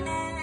na na